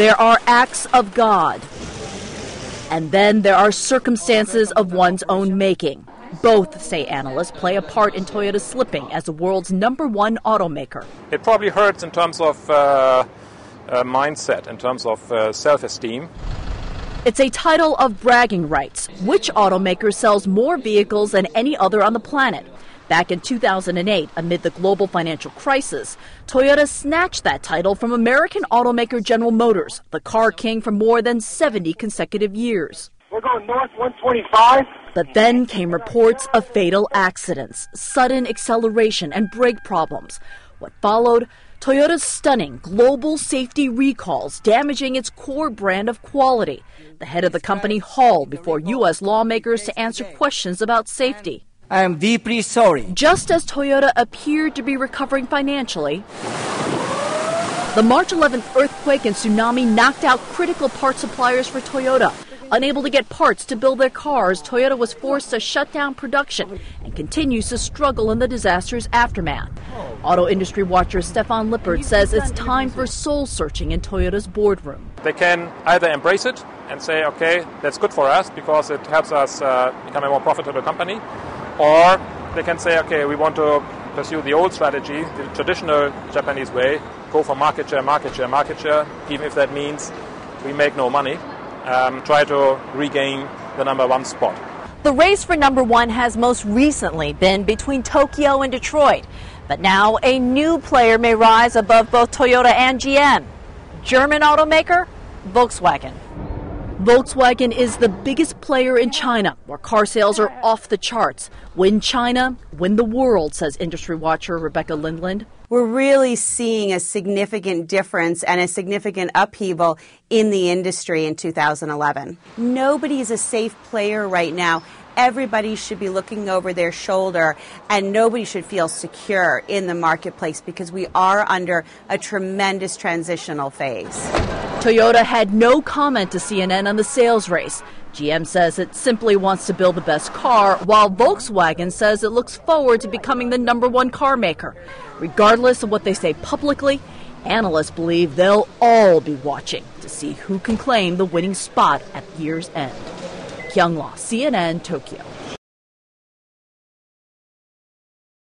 There are acts of God. And then there are circumstances of one's own making. Both, say analysts, play a part in Toyota slipping as the world's number one automaker. It probably hurts in terms of uh, uh, mindset, in terms of uh, self esteem. It's a title of bragging rights. Which automaker sells more vehicles than any other on the planet? Back in 2008, amid the global financial crisis, Toyota snatched that title from American automaker General Motors, the car king for more than 70 consecutive years. We're going north 125. But then came reports of fatal accidents, sudden acceleration, and brake problems. What followed? Toyota's stunning global safety recalls, damaging its core brand of quality. The head of the company hauled before U.S. lawmakers to answer questions about safety. I am deeply sorry. Just as Toyota appeared to be recovering financially, the March 11th earthquake and tsunami knocked out critical part suppliers for Toyota. Unable to get parts to build their cars, Toyota was forced to shut down production and continues to struggle in the disaster's aftermath. Auto industry watcher Stefan Lippert says it's time for soul searching in Toyota's boardroom. They can either embrace it and say, okay, that's good for us because it helps us uh, become a more profitable company, or they can say, okay, we want to pursue the old strategy, the traditional Japanese way, go for market share, market share, market share, even if that means we make no money, um, try to regain the number one spot. The race for number one has most recently been between Tokyo and Detroit. But now a new player may rise above both Toyota and GM. German automaker Volkswagen. Volkswagen is the biggest player in China, where car sales are off the charts. Win China, win the world, says industry watcher Rebecca Lindland. We're really seeing a significant difference and a significant upheaval in the industry in 2011. Nobody is a safe player right now. Everybody should be looking over their shoulder and nobody should feel secure in the marketplace because we are under a tremendous transitional phase. Toyota had no comment to CNN on the sales race. GM says it simply wants to build the best car, while Volkswagen says it looks forward to becoming the number one car maker. Regardless of what they say publicly, analysts believe they'll all be watching to see who can claim the winning spot at year's end. Kyung Lah, CNN, Tokyo.